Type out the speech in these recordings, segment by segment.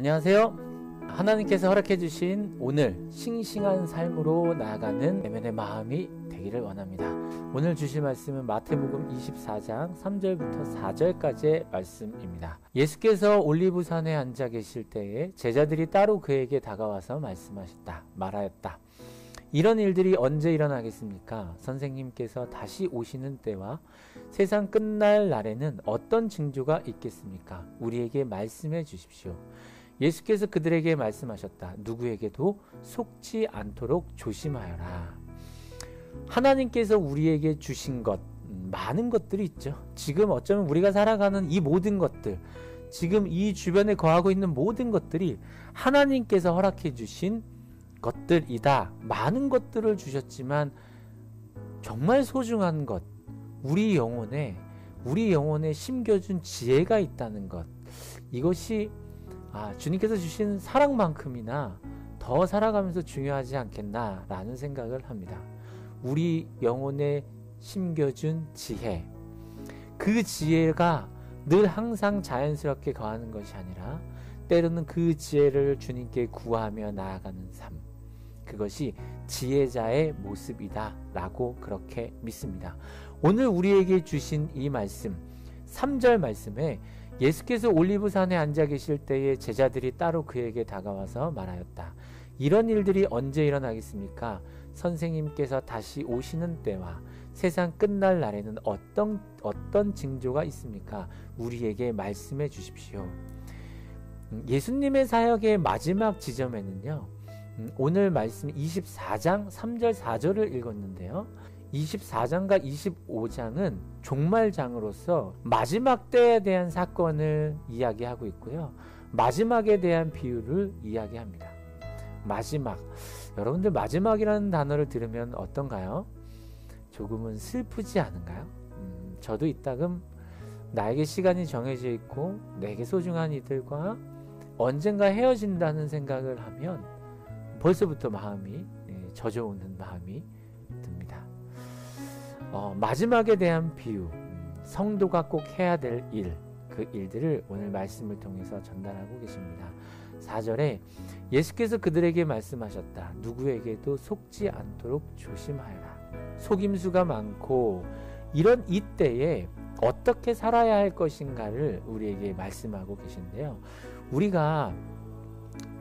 안녕하세요. 하나님께서 허락해 주신 오늘 싱싱한 삶으로 나아가는 내면의 마음이 되기를 원합니다. 오늘 주실 말씀은 마태복음 24장 3절부터 4절까지의 말씀입니다. 예수께서 올리브 산에 앉아 계실 때에 제자들이 따로 그에게 다가와서 말씀하셨다. 말하였다. 이런 일들이 언제 일어나겠습니까? 선생님께서 다시 오시는 때와 세상 끝날 날에는 어떤 징조가 있겠습니까? 우리에게 말씀해 주십시오. 예수께서 그들에게 말씀하셨다. 누구에게도 속지 않도록 조심하여라. 하나님께서 우리에게 주신 것, 음, 많은 것들이 있죠. 지금 어쩌면 우리가 살아가는 이 모든 것들, 지금 이 주변에 거하고 있는 모든 것들이 하나님께서 허락해 주신 것들이다. 많은 것들을 주셨지만 정말 소중한 것, 우리 영혼에 우리 영혼에 심겨준 지혜가 있다는 것. 이것이 아, 주님께서 주신 사랑만큼이나 더 살아가면서 중요하지 않겠나라는 생각을 합니다. 우리 영혼에 심겨준 지혜. 그 지혜가 늘 항상 자연스럽게 거하는 것이 아니라 때로는 그 지혜를 주님께 구하며 나아가는 삶. 그것이 지혜자의 모습이다. 라고 그렇게 믿습니다. 오늘 우리에게 주신 이 말씀, 3절 말씀에 예수께서 올리브산에 앉아 계실 때에 제자들이 따로 그에게 다가와서 말하였다. 이런 일들이 언제 일어나겠습니까? 선생님께서 다시 오시는 때와 세상 끝날 날에는 어떤 어떤 징조가 있습니까? 우리에게 말씀해 주십시오. 음, 예수님의 사역의 마지막 지점에는요. 음, 오늘 말씀 24장 3절 4절을 읽었는데요. 24장과 25장은 종말장으로서 마지막 때에 대한 사건을 이야기하고 있고요. 마지막에 대한 비유를 이야기합니다. 마지막. 여러분들 마지막이라는 단어를 들으면 어떤가요? 조금은 슬프지 않은가요? 음, 저도 이따금 나에게 시간이 정해져 있고 내게 소중한 이들과 언젠가 헤어진다는 생각을 하면 벌써부터 마음이 예, 젖어오는 마음이 어, 마지막에 대한 비유, 음, 성도가 꼭 해야 될 일, 그 일들을 오늘 말씀을 통해서 전달하고 계십니다. 4절에 예수께서 그들에게 말씀하셨다. 누구에게도 속지 않도록 조심하여라. 속임수가 많고 이런 이때에 어떻게 살아야 할 것인가를 우리에게 말씀하고 계신데요. 우리가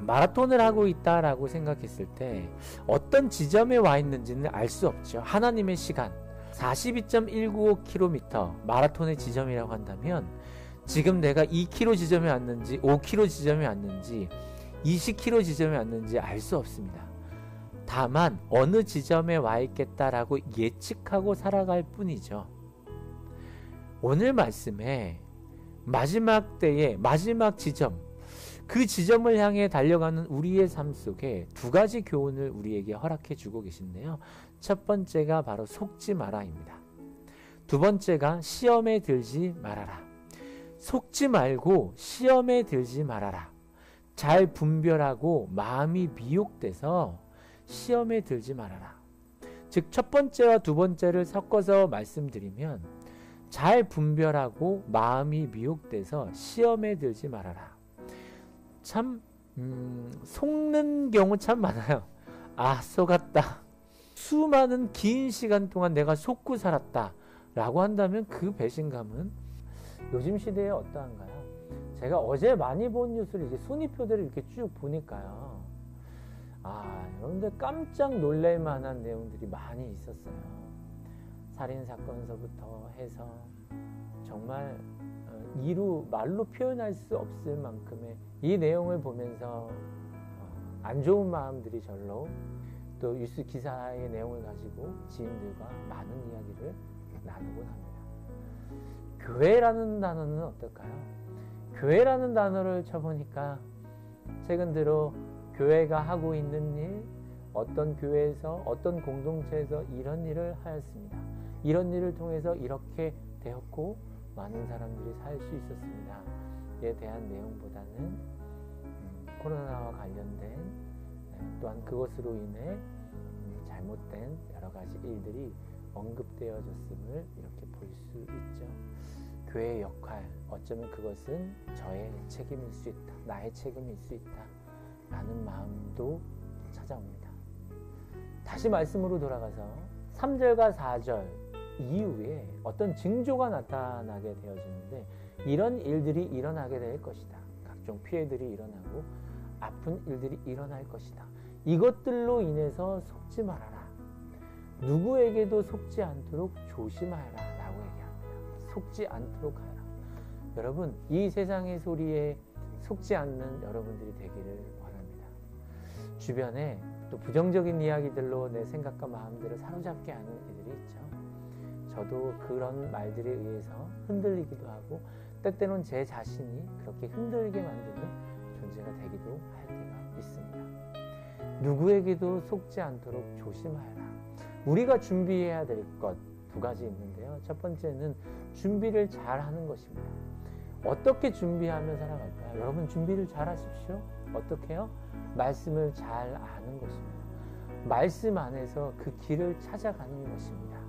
마라톤을 하고 있다라고 생각했을 때 어떤 지점에 와 있는지는 알 수 없죠. 하나님의 시간, 42.195km 마라톤의 지점이라고 한다면 지금 내가 2km 지점에 왔는지 5km 지점에 왔는지 20km 지점에 왔는지 알 수 없습니다. 다만 어느 지점에 와 있겠다라고 예측하고 살아갈 뿐이죠. 오늘 말씀에 마지막 때의 마지막 지점 그 지점을 향해 달려가는 우리의 삶 속에 두 가지 교훈을 우리에게 허락해 주고 계신데요. 첫 번째가 바로 속지 마라입니다. 두 번째가 시험에 들지 말아라. 속지 말고 시험에 들지 말아라. 잘 분별하고 마음이 미혹돼서 시험에 들지 말아라. 즉, 첫 번째와 두 번째를 섞어서 말씀드리면 잘 분별하고 마음이 미혹돼서 시험에 들지 말아라. 참 음, 속는 경우 참 많아요. 아 속았다. 수많은 긴 시간 동안 내가 속고 살았다. 라고 한다면 그 배신감은 요즘 시대에 어떠한가요? 제가 어제 많이 본 뉴스를 이제 순위표들을 이렇게 쭉 보니까요. 아, 여러분들 깜짝 놀랄 만한 내용들이 많이 있었어요. 살인 사건서부터 해서 정말 이루 말로 표현할 수 없을 만큼의 이 내용을 보면서 어, 안 좋은 마음들이 절로 또 뉴스 기사의 내용을 가지고 지인들과 많은 이야기를 나누곤 합니다. 교회라는 단어는 어떨까요? 교회라는 단어를 쳐보니까 최근 들어 교회가 하고 있는 일, 어떤 교회에서, 어떤 공동체에서 이런 일을 하였습니다. 이런 일을 통해서 이렇게 되었고, 많은 사람들이 살 수 있었습니다. 에 대한 내용보다는 음, 코로나와 관련된 네, 또한 그것으로 인해 음, 잘못된 여러 가지 일들이 언급되어졌음을 이렇게 볼 수 있죠. 교회의 역할, 어쩌면 그것은 저의 책임일 수 있다. 나의 책임일 수 있다. 라는 마음도 찾아옵니다. 다시 말씀으로 돌아가서 3절과 4절 이후에 어떤 징조가 나타나게 되어지는데 이런 일들이 일어나게 될 것이다. 각종 피해들이 일어나고 아픈 일들이 일어날 것이다. 이것들로 인해서 속지 말아라. 누구에게도 속지 않도록 조심하라. 라고 얘기합니다. 속지 않도록 하라. 여러분, 이 세상의 소리에 속지 않는 여러분들이 되기를 바랍니다. 주변에 또 부정적인 이야기들로 내 생각과 마음들을 사로잡게 하는 이들이 있죠. 저도 그런 말들에 의해서 흔들리기도 하고 때때로는 제 자신이 그렇게 흔들리게 만드는 존재가 되기도 할 때가 있습니다. 누구에게도 속지 않도록 조심하라. 우리가 준비해야 될 것 두 가지 있는데요. 첫 번째는 준비를 잘 하는 것입니다. 어떻게 준비하며 살아갈까요? 여러분 준비를 잘 하십시오. 어떻게요? 말씀을 잘 아는 것입니다. 말씀 안에서 그 길을 찾아가는 것입니다.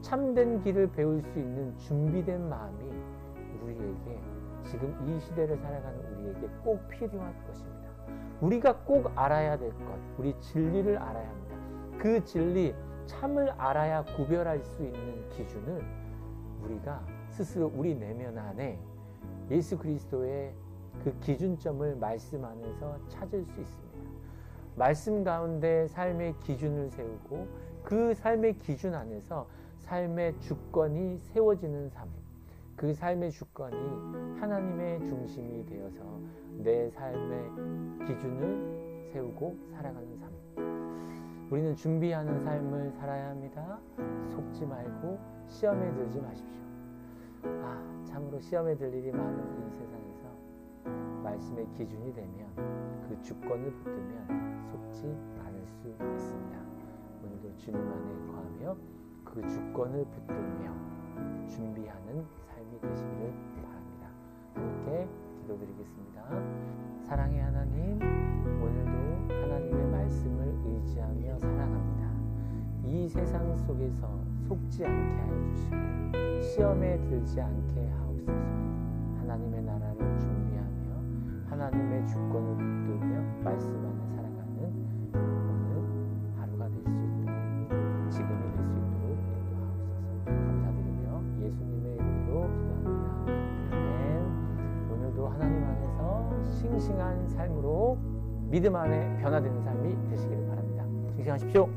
참된 길을 배울 수 있는 준비된 마음이 우리에게 지금 이 시대를 살아가는 우리에게 꼭 필요할 것입니다. 우리가 꼭 알아야 될 것, 우리 진리를 알아야 합니다. 그 진리, 참을 알아야 구별할 수 있는 기준을 우리가 스스로 우리 내면 안에 예수 그리스도의 그 기준점을 말씀 안에서 찾을 수 있습니다. 말씀 가운데 삶의 기준을 세우고 그 삶의 기준 안에서 삶의 주권이 세워지는 삶, 그 삶의 주권이 하나님의 중심이 되어서 내 삶의 기준을 세우고 살아가는 삶. 우리는 준비하는 삶을 살아야 합니다. 속지 말고 시험에 들지 마십시오. 아, 참으로 시험에 들 일이 많은 이 세상에서 말씀의 기준이 되면 그 주권을 붙들면 속지 않을 수 있습니다. 오늘도 주님 안에 거하며 그 주권을 붙들며 준비하는 삶이 되시기를 바랍니다. 함께 기도드리겠습니다. 사랑의 하나님, 오늘도 하나님의 말씀을 의지하며 살아갑니다. 이 세상 속에서 속지 않게 하여 주시고 시험에 들지 않게 하옵소서. 하나님의 나라를 준비하며 하나님의 주권을 붙들며 말씀 안에 살아가는 싱싱한 삶으로 믿음 안에 변화되는 삶이 되시기를 바랍니다. 싱싱하십시오.